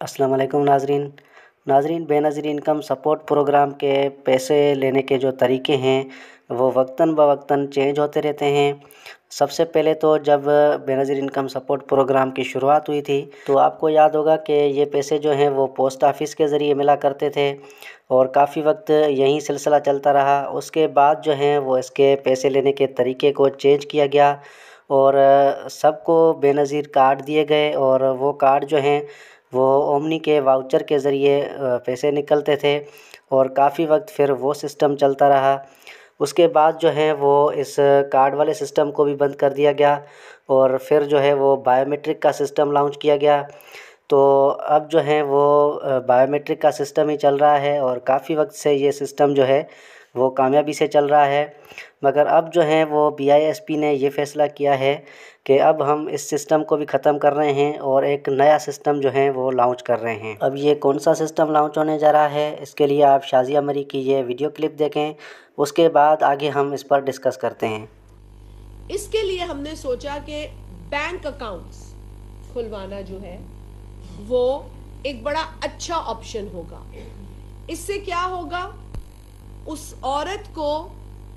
अस्सलाम वालेकुम नाजरीन। नाजरीन बेनज़ीर इनकम सपोर्ट प्रोग्राम के पैसे लेने के जो तरीके हैं, वो वक्ता ब वक्ता चेंज होते रहते हैं। सबसे पहले तो जब बेनज़ीर इनकम सपोर्ट प्रोग्राम की शुरुआत हुई थी तो आपको याद होगा कि ये पैसे जो हैं वो पोस्ट ऑफ़िस के ज़रिए मिला करते थे और काफ़ी वक्त यही सिलसिला चलता रहा। उसके बाद जो हैं वो इसके पैसे लेने के तरीके को चेंज किया गया और सबको बेनज़ीर कार्ड दिए गए और वो कार्ड जो हैं वो ओमनी के वाउचर के ज़रिए पैसे निकलते थे और काफ़ी वक्त फिर वो सिस्टम चलता रहा। उसके बाद जो है वो इस कार्ड वाले सिस्टम को भी बंद कर दिया गया और फिर जो है वो बायोमेट्रिक का सिस्टम लॉन्च किया गया। तो अब जो है वो बायोमेट्रिक का सिस्टम ही चल रहा है और काफ़ी वक्त से ये सिस्टम जो है वो कामयाबी से चल रहा है। मगर अब जो है वो बी आई एस पी ने ये फ़ैसला किया है कि अब हम इस सिस्टम को भी ख़त्म कर रहे हैं और एक नया सिस्टम जो है वो लॉन्च कर रहे हैं। अब ये कौन सा सिस्टम लॉन्च होने जा रहा है, इसके लिए आप शाजिया मरी की ये वीडियो क्लिप देखें, उसके बाद आगे हम इस पर डिस्कस करते हैं। इसके लिए हमने सोचा कि बैंक अकाउंट्स खुलवाना जो है, वो एक बड़ा अच्छा ऑप्शन होगा। इससे क्या होगा उस औरत को,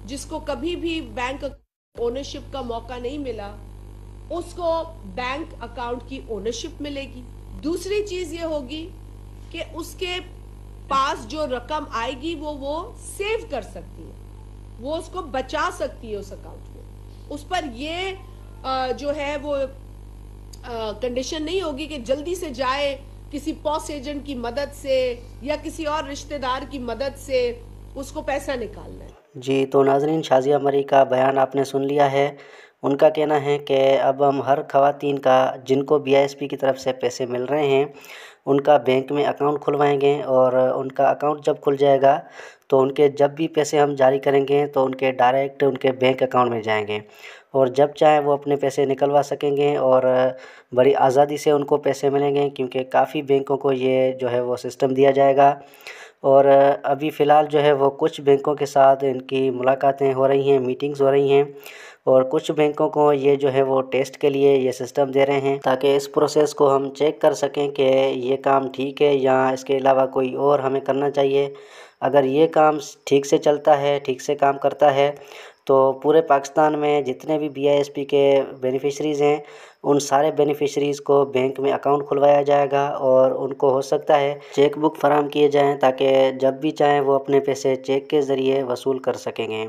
जिसको कभी भी बैंक ओनरशिप का मौका नहीं मिला, उसको बैंक अकाउंट की ओनरशिप मिलेगी। दूसरी चीज़ ये होगी कि उसके पास जो रकम आएगी, वो वो सेव कर सकती है। वो उसको बचा सकती है उस अकाउंट में। उस पर ये जो है वो कंडीशन नहीं होगी कि जल्दी से जाए किसी पॉस एजेंट की मदद से या किसी और रिश्तेदार की मदद से। उसको पैसा निकालना है। जी तो नाजरीन शाजिया मरी का बयान आपने सुन लिया है। उनका कहना है कि अब हम हर ख़वातीन का, जिनको बी आई एस पी की तरफ़ से पैसे मिल रहे हैं, उनका बैंक में अकाउंट खुलवाएँगे और उनका अकाउंट जब खुल जाएगा तो उनके जब भी पैसे हम जारी करेंगे तो उनके डायरेक्ट उनके बैंक अकाउंट में जाएँगे। और जब चाहे वो अपने पैसे निकलवा सकेंगे और बड़ी आज़ादी से उनको पैसे मिलेंगे, क्योंकि काफ़ी बैंकों को ये जो है वो सिस्टम दिया जाएगा। और अभी फ़िलहाल जो है वो कुछ बैंकों के साथ इनकी मुलाकातें हो रही हैं, मीटिंग्स हो रही हैं और कुछ बैंकों को ये जो है वो टेस्ट के लिए ये सिस्टम दे रहे हैं ताकि इस प्रोसेस को हम चेक कर सकें कि ये काम ठीक है या इसके अलावा कोई और हमें करना चाहिए। अगर ये काम ठीक से चलता है, ठीक से काम करता है तो पूरे पाकिस्तान में जितने भी बी आई एस पी के बेनिफिशरीज़ हैं, उन सारे बेनिफिशरीज़ को बैंक में अकाउंट खुलवाया जाएगा और उनको हो सकता है चेक बुक फराम किए जाएँ ताकि जब भी चाहें वो अपने पैसे चेक के ज़रिए वसूल कर सकेंगे।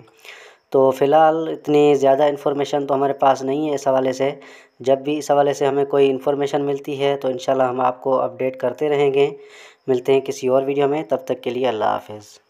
तो फ़िलहाल इतनी ज़्यादा इन्फॉर्मेशन तो हमारे पास नहीं है इस हवाले से। जब भी इस हवाले से हमें कोई इन्फॉर्मेशन मिलती है तो इन हम आपको अपडेट करते रहेंगे। मिलते हैं किसी और वीडियो में, तब तक के लिए अल्लाह हाफ़